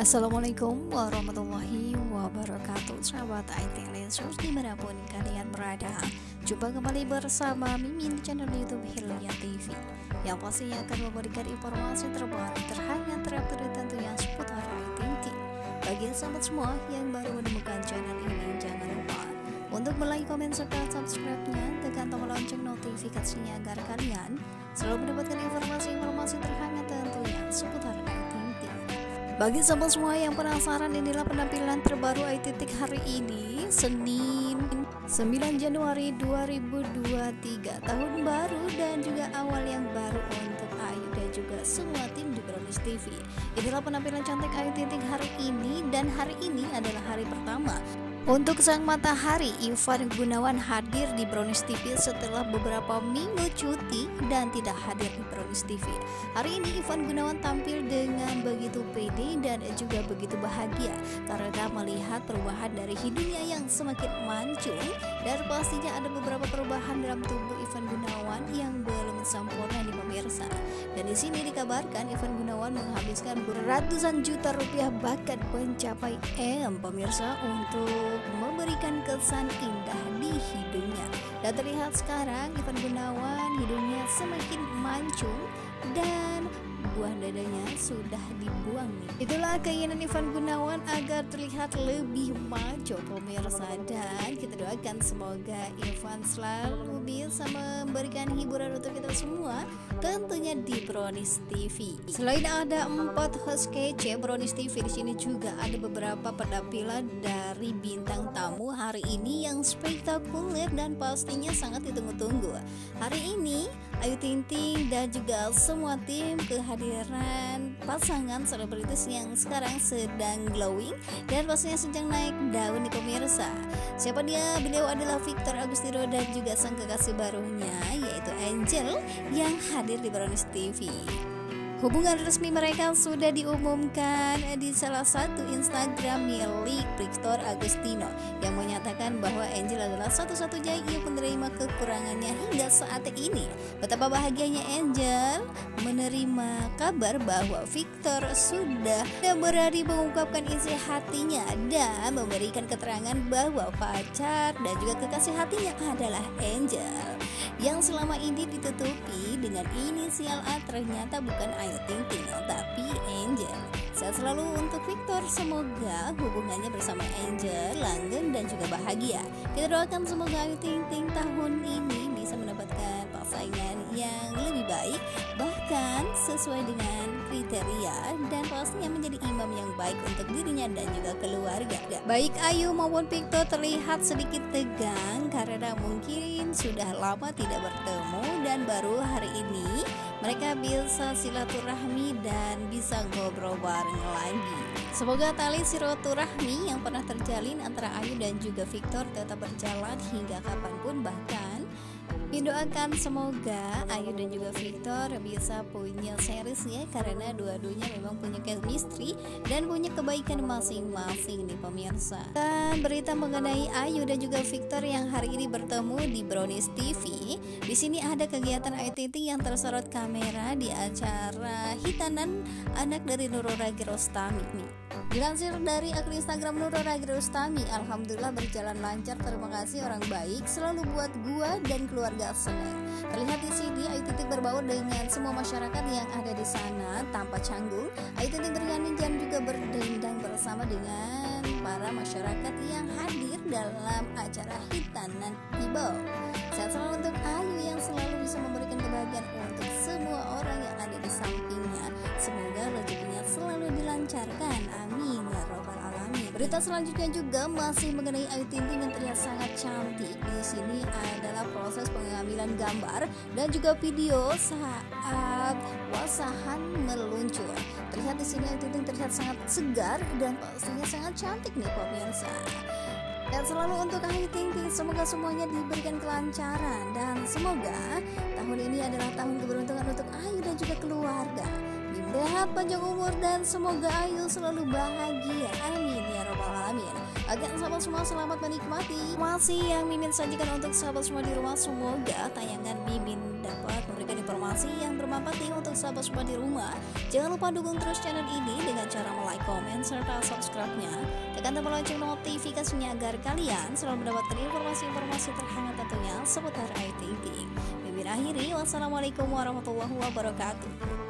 Assalamualaikum warahmatullahi wabarakatuh. Sahabat IT Lensus di mana pun kalian berada Jumpa kembali bersama Mimin di channel Youtube Hilya TV Yang pastinya akan memberikan informasi terbaru terhangat terupdate tentunya seputar IT Bagi sahabat semua yang baru menemukan channel ini Jangan lupa untuk like, komen, serta subscribe-nya. Tekan tombol lonceng notifikasinya agar kalian selalu mendapatkan informasi-informasi terhangat tentunya seputar IT bagi sahabat semua yang penasaran inilah penampilan terbaru iTitik hari ini Senin 9 Januari 2023 Tahun baru dan juga awal yang baru untuk Ayu dan juga semua tim di Brownies TV Inilah penampilan cantik Ayu Titik hari ini dan hari ini adalah hari pertama untuk sang matahari, Ivan Gunawan hadir di Brownies TV setelah beberapa minggu cuti dan tidak hadir di Brownies TV. Hari ini Ivan Gunawan tampil dengan begitu pede dan juga begitu bahagia karena melihat perubahan dari hidungnya yang semakin mancung dan pastinya ada beberapa perubahan dalam tubuh Ivan Gunawan yang belum sempurna di pemirsa. Dan di sini dikabarkan Ivan Gunawan menghabiskan beratusan juta rupiah bahkan mencapai M pemirsa untuk memberikan kesan indah di hidungnya. Dan terlihat sekarang Ivan Gunawan hidungnya semakin mancung dan buah dadanya sudah dibuang nih. Itulah keinginan Ivan Gunawan agar terlihat lebih maju pemirsa dan kita doakan semoga Ivan selalu bisa memberikan hiburan untuk kita semua tentunya di Brownies TV. Selain ada empat host kece Brownies TV di sini juga ada beberapa penampilan dari bintang tamu hari ini yang spektakuler dan pastinya sangat ditunggu-tunggu. Hari ini Ayu Ting Ting dan juga semua tim kehadiran pasangan selebritis yang sekarang sedang glowing dan pastinya sedang naik daun di pemirsa. Siapa dia? Beliau adalah Victor Agustino dan juga sang kekasih barunya yaitu Angel yang hadir di Brownies TV. Hubungan resmi mereka sudah diumumkan di salah satu Instagram milik Victor Agustino yang menyatakan bahwa Angel adalah satu-satunya yang menerima kekurangannya hingga saat ini. Betapa bahagianya Angel menerima kabar bahwa Victor sudah berani mengungkapkan isi hatinya dan memberikan keterangan bahwa pacar dan juga kekasih hatinya adalah Angel yang selama ini ditutupi dengan inisial A ternyata bukan Ayu Ting Ting tapi Angel. Sehat selalu untuk Victor, semoga hubungannya bersama Angel langgeng dan juga bahagia. Kita doakan semoga Ayu Ting Ting tahun sesuai dengan kriteria dan pastinya menjadi imam yang baik untuk dirinya dan juga keluarga. Baik Ayu maupun Victor terlihat sedikit tegang karena mungkin sudah lama tidak bertemu dan baru hari ini mereka bisa silaturahmi dan bisa ngobrol bareng lagi. Semoga tali silaturahmi yang pernah terjalin antara Ayu dan juga Victor tetap berjalan hingga kapan pun bahkan Didoakan semoga Ayu dan juga Victor bisa punya series ya karena dua-duanya memang punya chemistry dan punya kebaikan masing-masing nih pemirsa. Dan berita mengenai Ayu dan juga Victor yang hari ini bertemu di Brownies TV. Di sini ada kegiatan Ting yang tersorot kamera di acara hitanan anak dari Nurul Ragi Rostami nih. Dilansir dari akun Instagram Nurul Ragi Rostami, alhamdulillah berjalan lancar. Terima kasih orang baik selalu buat gua dan keluarga senang. Terlihat di sini Ayu Titik berbaur dengan semua masyarakat yang ada di sana tanpa canggung. Ayu Titik bernyanyi dan juga berdendang bersama dengan para masyarakat yang hadir dalam acara hitanan Ibo. Sehat selalu untuk Ayu yang selalu bisa memberikan kebahagiaan untuk semua orang yang ada di sampingnya. Semoga rezekinya selalu dilancarkan. Berita selanjutnya juga masih mengenai Ayu Ting Ting yang terlihat sangat cantik. Di sini adalah proses pengambilan gambar dan juga video saat wasahan meluncur. Terlihat di sini Ayu Ting Ting terlihat sangat segar dan pastinya sangat cantik nih pemirsa. Dan selalu untuk Ayu Ting Ting semoga semuanya diberikan kelancaran dan semoga tahun ini adalah tahun keberuntungan untuk Ayu dan juga keluarga. Sehat panjang umur dan semoga Ayu selalu bahagia. Amin ya robbal alamin. Agar sahabat semua selamat menikmati. Masih yang Mimin sajikan untuk sahabat semua di rumah semoga tayangan Mimin dapat memberikan informasi yang bermanfaat untuk sahabat semua di rumah. Jangan lupa dukung terus channel ini dengan cara like, komen, serta subscribe-nya. Tekan tombol lonceng notifikasinya agar kalian selalu mendapatkan informasi-informasi terhangat tentunya seputar Ayu Ting Ting. akhiri, wassalamualaikum warahmatullahi wabarakatuh.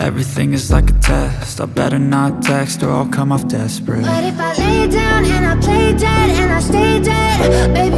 everything is like a test. I better not text or I'll come off desperate. But if I lay down and I play dead and I stay dead Baby,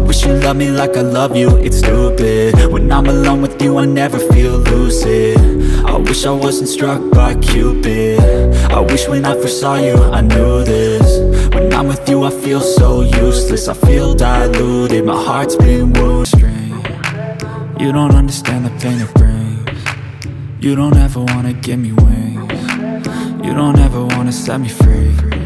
wish you loved me like I love you, it's stupid. When I'm alone with you I never feel lucid. I wish I wasn't struck by Cupid. I wish when I first saw you I knew this. When I'm with you I feel so useless. I feel diluted, my heart's been wounded. You don't understand the pain it brings. You don't ever wanna give me wings. You don't ever wanna set me free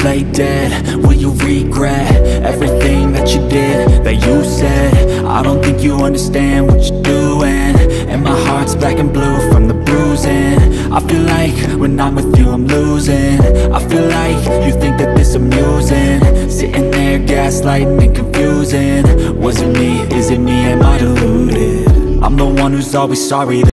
play dead, will you regret Everything that you did, that you said? I don't think you understand what you're doing. And my heart's black and blue from the bruising I feel like when I'm with you I'm losing. I feel like you think that this amusing. Sitting there gaslighting and confusing. Was it me, is it me, am I deluded? I'm the one who's always sorry